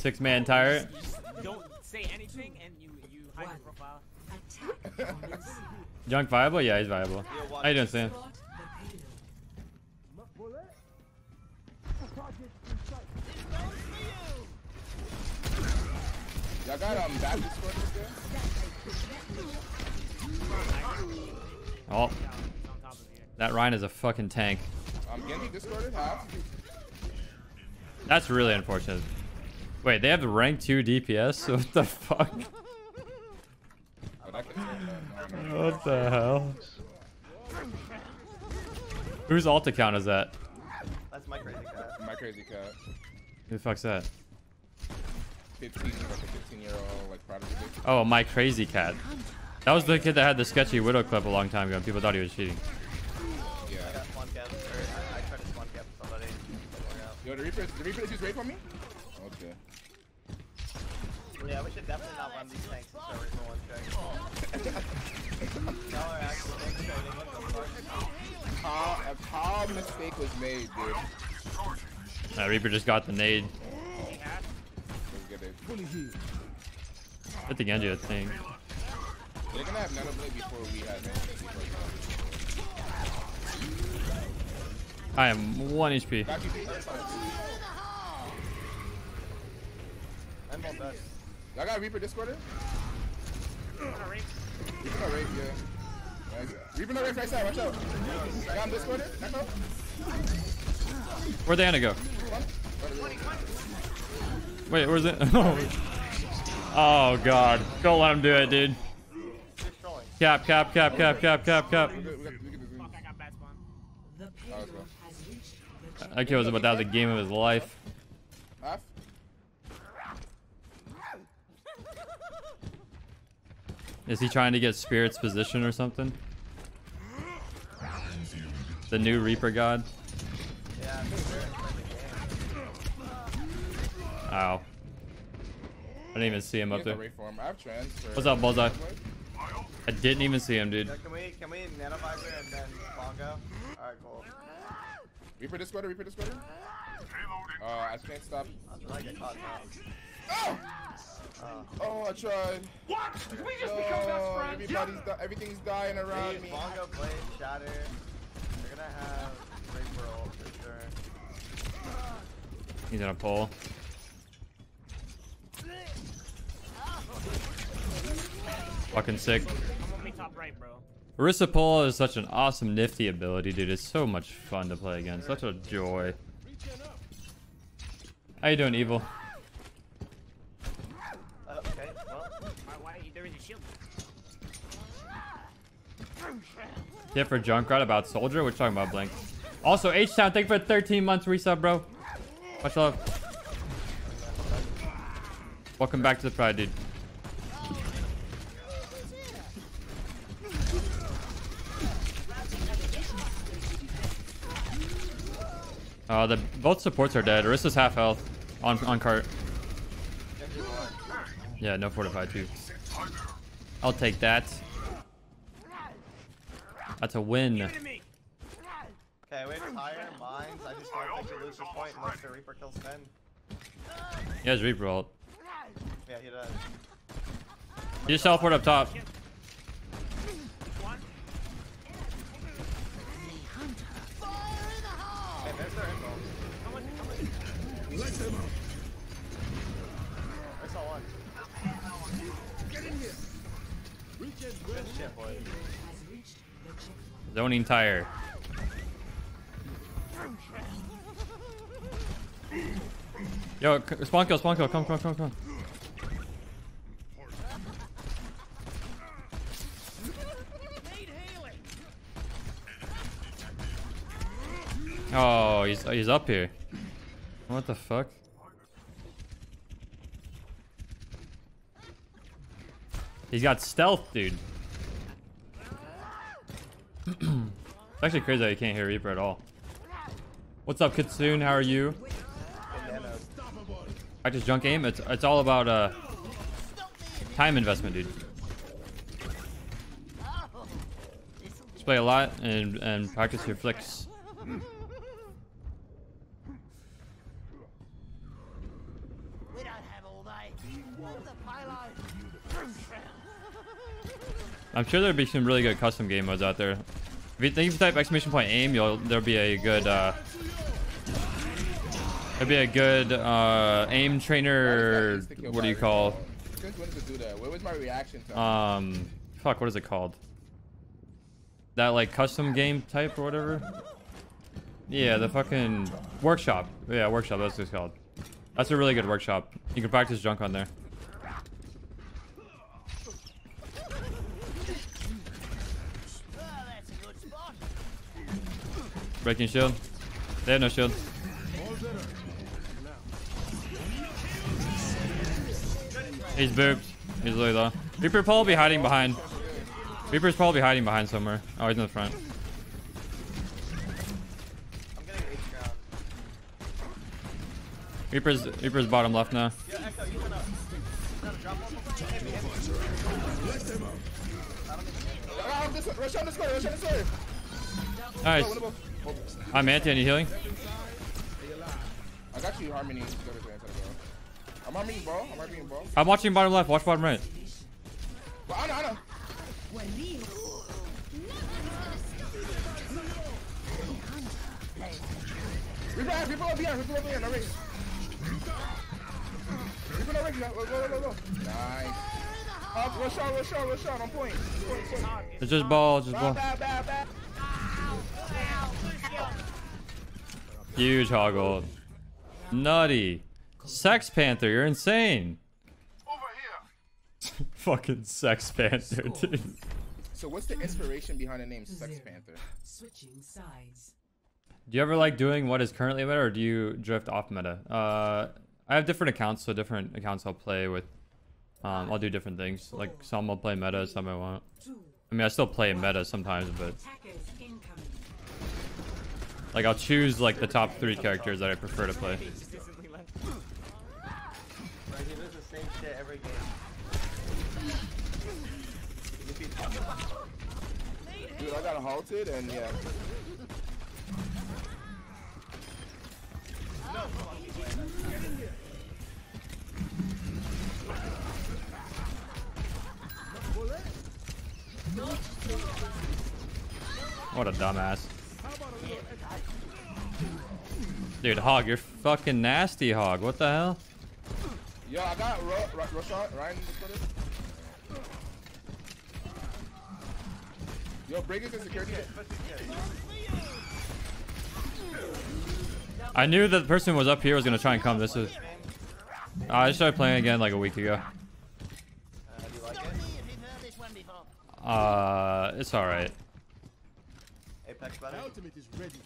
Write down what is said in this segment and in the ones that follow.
Six man tire. Don't say anything and you you hide your profile. Junk viable? Yeah, he's viable. How you doing, Sam? Y'all got um back Oh, On top of here. that Ryan is a fucking tank. Um Genji discorded half. That's really unfortunate. Wait, they have the rank 2 DPS? What the fuck? But I can say that. No, no. What the hell? Whose alt account is that? That's my crazy cat. My crazy cat. Who the fuck's that? 15, like a 15 year old like. Oh, my crazy cat. That was the kid that had the sketchy widow clip a long time ago. and People thought he was cheating. Yeah. I got spawn cap, or I, I tried to spawn cap somebody. Didn't work out. Yo, the Reaper, the Reaper just rape on me? Okay. Yeah, we should definitely not run these tanks and start Reaper one check. Y'all are actually trading. What the fuck? How, a how mistake was made, dude. Uh, Reaper just got the nade. Let's get it. Hit the Genji, I think. They're gonna have Nano Blade before we have it. I am 1 HP. I'm all done. Y'all got Reaper Discorder? Wanna rape? Reaper no wraith, yeah. Nice. Reaper no wraith right side, watch out. I got him Discorder, back up. Where'd the Ana go? Wait, where's it? oh god. Don't let him do it, dude. Cap, cap, cap, cap, cap, cap, cap. Oh, let's go. That kid was about to have the game of his life. Half? Is he trying to get Spirit's position or something? The new Reaper God? Yeah, I'm sure it's like a game. Ow. I didn't even see him up there. wraith form. I have transfer. What's up, Bullseye? I didn't even see him, dude. Yeah, can we can we nanovisor and then bongo? Alright, cool. Reaper Discorder, Reaper Discorder? Uh, I can't stop. I'll try to get caught now. Oh! Oh. Oh, I tried. What? Did we just No, become best friends? everybody's di- everything's dying around Leave, me. bongo, blade, shatter. They're gonna have Reaper ult for sure. He's gonna pull. Fucking sick. I'm gonna be top right. Orisa pull is such an awesome nifty ability, dude. It's so much fun to play against. Such a joy. How you doing, Evil? Uh, okay, well, Why, why there is a shield? Tip for Junkrat about Soldier? What you talking about, Blink? Also, H-Town, thank you for 13 months resub, bro. Much love. Welcome back to the Pride, dude. Uh, the both supports are dead. Orisa's half health on on cart. Yeah, no fortified too. I'll take that. That's a win. Give it to me. Okay, we retire mines. I just don't think we lose this point unless the Reaper kills Finn. He has Reaper ult. Yeah, he does. He just teleport up top. Hey, there's their info. Come on, come on. I saw one. Good shit, boys. Zoning tire. Yo, spawn kill, spawn kill, come, come, come, come. Oh, he's he's up here. What the fuck? He's got stealth, dude. It's actually crazy that you can't hear Reaper at all. What's up, Kitsune? How are you? Practice junk aim. It's it's all about uh time investment, dude. Just play a lot and and practice your flicks. We don't have I'm sure there'd be some really good custom game modes out there. If you think if you type exclamation point aim, you'll there'll be a good uh there'll be a good uh aim trainer what do you call Since when does it do that? What was my reaction um fuck what is it called? That like custom game type or whatever? Yeah, the fucking workshop. Yeah, workshop, that's what it's called. That's a really good workshop. You can practice junk on there. Breaking shield. They have no shield. He's booped. He's really low. Reaper probably hiding behind. Reaper's probably hiding behind somewhere. Oh, he's in the front. Reaper's Reaper's bottom left now. Echo, you went up. Gotta drop one before you hit me, hit me. This one. Rush on this way. Rush on this way. Nice. What about- I'm anti. Any healing? I got you, Harmony. I'm Harmony, bro. I'm Harmony, bro. I'm watching bottom left. Watch bottom right. Well, I know, I know. Reaper, out, Reaper up behind, Reaper up behind, no wraith. Reaper no wraith, go, go, go, go, go. Nice. Uh, up, rush out, rush out, rush out, on point. Point, point. It's just ball. Just Bad, ball. bad, bad, bad. Huge hoggle. Nutty. Sex Panther. You're insane. Fucking Sex Panther, dude. So what's the inspiration behind the name Sex Panther? Switching sides. Do you ever like doing what is currently meta, or do you drift off meta? Uh, I have different accounts, so different accounts I'll play with. Um, I'll do different things. Like some I'll play meta, some I won't. I mean, I still play meta sometimes, but attackers incoming. Like I'll choose like the top three characters that I prefer to play. Consistently left. Right, he does the same shit every game. Dude, I got halted and yeah. What a dumbass. Dude, Hog, you're fucking nasty, Hog. What the hell? Yo, I got Ro Ro Roshan, Ryan footage. Yo, break it to security. I knew that the person who was up here was gonna try and come. This is. I just started playing again like a week ago. Uh, do you like it? Uh, it's all right. Apex better?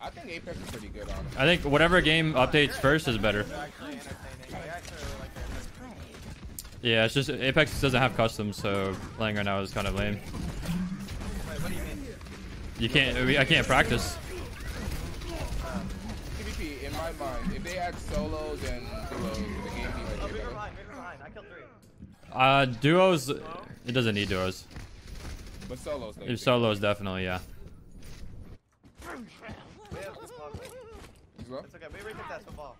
I think Apex is pretty good on it. I think whatever game updates first is better. They're actually entertaining. I actually really like Apex. Yeah, it's just Apex doesn't have customs, so playing right now is kind of lame. Wait, you? You can't. I can't practice. PvP, in my mind, if they add solos and duos, the game be like Oh, way Reaper better. behind, Reaper behind. I killed three. Uh, duos. It doesn't need duos. But solos. If solos, definitely, yeah. We have this ball. As well? It's okay. We retake that football.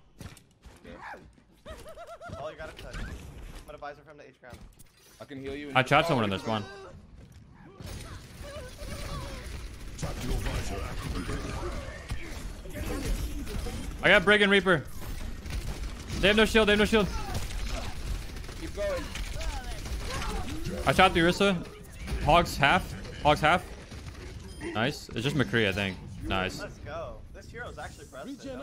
All you gotta touch. I'm gonna visor from the H ground. I can heal you. I tried Oh, someone in this one. I got Brig and Reaper. They have no shield. They have no shield. Keep going. I shot the Orisa. Hogs half. Hogs half. Nice. It's just McCree, I think. Nice. Let's go. This hero's actually pressed. it.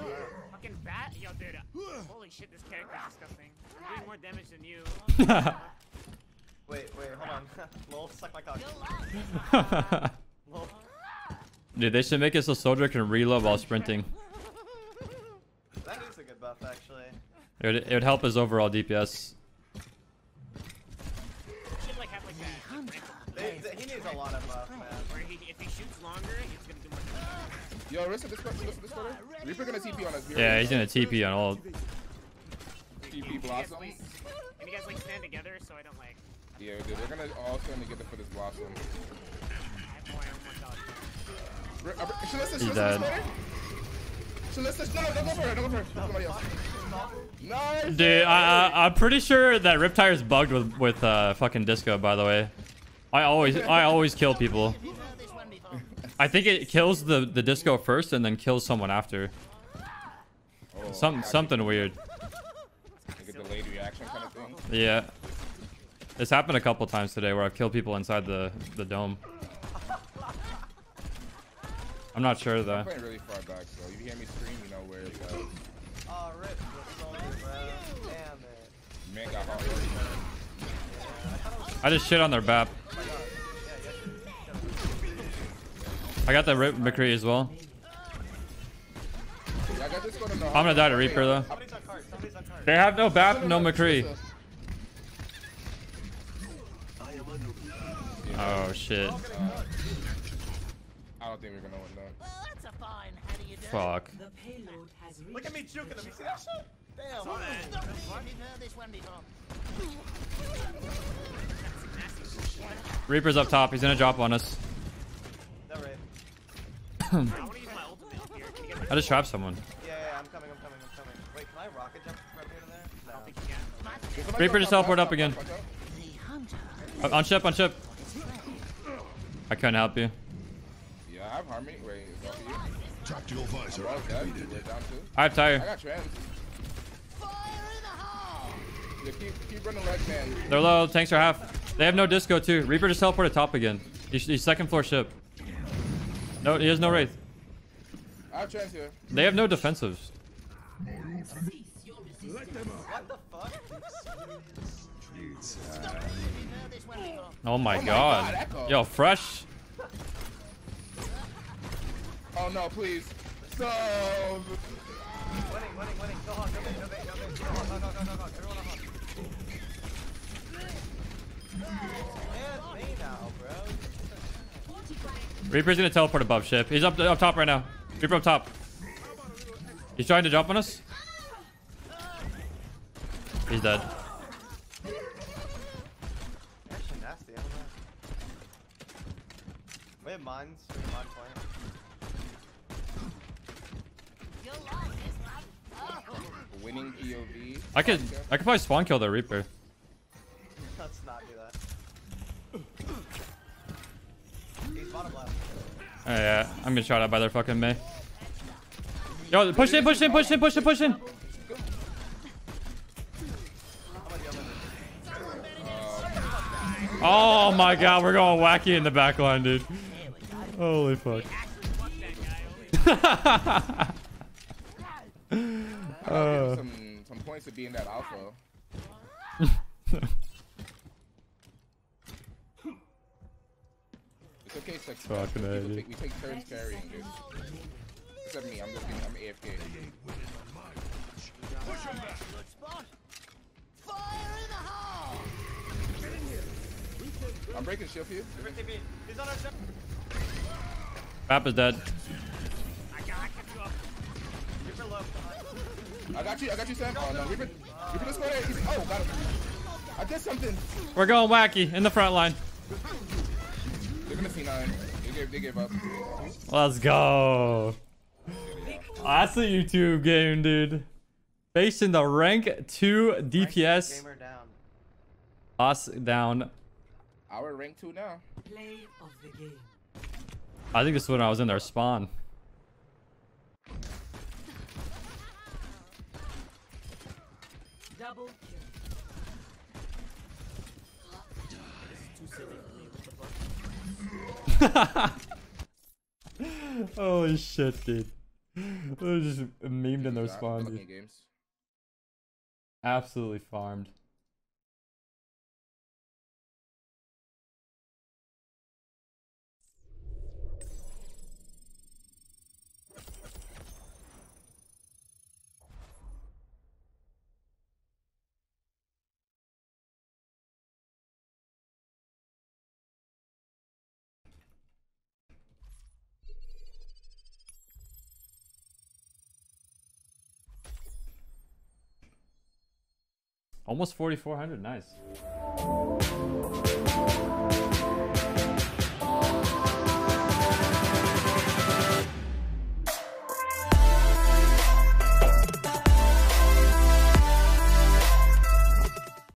Fucking bat? Yo, dude. Holy shit, this character is disgusting. I'm doing more damage than you. Wait, wait, hold on. Lol, suck my cock. Dude, they should make it so Soldier can reload while sprinting. That is a good buff, actually. It would, it would help his overall DPS. Should like have like that. They, they, he needs a lot of buff, man. Where he, if he shoots longer, he's gonna do more damage. Yo, Rissa, this Rissa, this Rissa. Reaper gonna TP on us. Here. Yeah, he's gonna TP on ult. TP You Blossom. wait. And you guys like stand together so I don't like. Yeah, dude, they're gonna all stand together for this Blossom. I have more, I have more dodge. Re- uh, Shalissa, He's Shalissa, dead. Shalissa, Shalissa, no, no, don't go for her, don't go for her. Somebody else. Nice. Dude, I, I, I'm pretty sure that RIP-Tire's bugged with with uh, fucking disco. By the way, I always I always kill people. I think it kills the the disco first and then kills someone after. Oh, Some gotcha. something weird. Like a delayed reaction kind of thing. Yeah. It's happened a couple times today where I've killed people inside the the dome. I'm not sure though. I'm playing really far back, so if you hear me scream, you know where it's at. Oh, rip. the soldier. Damn it. Man got hard. I just shit on their BAP. I got the Rip McCree as well. I got this going on. I'm gonna die to Reaper though. Somebody's on cart. Somebody's on cart. They have no BAP, no McCree. Oh shit. I don't think we're gonna win that. Well, that's a fine. How do you do? Fuck. The payload has reached Look at me juking him. You see that shit? Damn. Sorry, I've heard this one before. Reaper's up top. He's gonna drop on us. No, right. I want to use my ultimate here. Can you get I just trapped someone. Yeah, yeah, I'm coming, I'm coming, I'm coming. Wait, can I rocket jump from here to there? No. I don't think you can. Reaper just top, teleport up again. Uh, On ship, on ship. I couldn't help you. Yeah, I have harmony. Wait, is you? Tactical visor Well, that, activated. we're down two. I have I tire. got trans. Yeah, keep, keep running leg man. They're low. Tanks are half. They have no disco too. Reaper just teleported top again. He's, he's second floor ship. No, he has no wraith. I have trans here. They have no defensives. Oh what the? Oh my God, god. Yo, fresh. Oh no, please. So Winning, winning, winning. Go on, go go go. Go on, go, go, go, go, go. Everyone on hot. And me now, bro. Reaper's gonna teleport above ship. He's up up top right now. Reaper up top. He's trying to jump on us. He's dead. Actually nasty, I don't. We have mines. We have mine point. winning POV. I could I could probably spawn kill the Reaper. Let's not do that. He's bottom left. Oh, yeah, I'm gonna try that by their fucking Mei. Yo, push in, push in, push in, push in, push in. How about the other? Oh my god, we're going wacky in the back line, dude. Holy fuck. Uh. some some points to being that alpha. It's okay, sex. Fucking People A, take, we take turns carrying this. Except me, I'm just being, I'm AFK. I'm breaking shield for you. He's on our ship. Map is dead. I got I kept you up. River low. I got you, I got you, Sam. Oh no, Reaper, Reaper just go there. Oh, got him. I did something. We're going wacky in the front line. They're gonna C9. They gave, they gave up. Let's go. That's a YouTube game, dude. Facing the rank 2 DPS. Gamer down. Boss down. Our rank two now. play of the game. I think this is when I was in their spawn. Holy shit, dude. They were just memed in their Stop spawn, dude. Absolutely farmed. Almost 4,400. Nice.